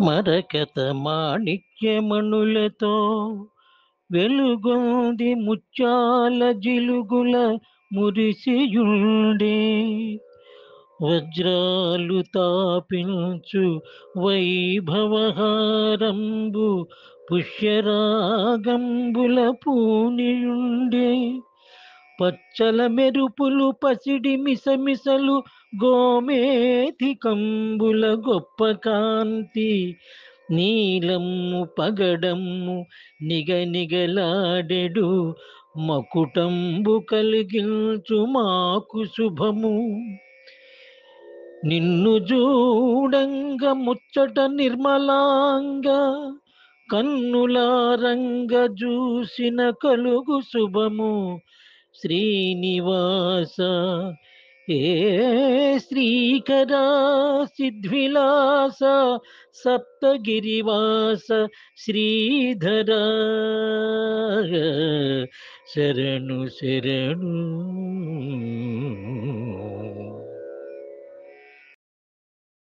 మరకత మాణిక్యమణులతో వెలుగొంది ముత్యాల జిలుగుల మురిసియుండే. వజ్రాలు తాపించు వైభవహారంబు పుష్యరాగంబుల పూనియుండే. పచ్చల మెరుపులు పసిడి మిసమిసలు గోమేతి కంబుల గొప్ప కాంతి. నీలమ్ము పగడమ్ము నిగ నిగలాడెడు మకుటంబు కలిగించు మాకు శుభము. నిన్ను చూడంగ ముచ్చట నిర్మలాంగ కన్నులారంగ చూసిన కలుగు శుభము. శ్రీనివాస. ఏ శ్రీకరా సిద్విలాస సప్తగిరివాస శ్రీధర. శరణు శరణు.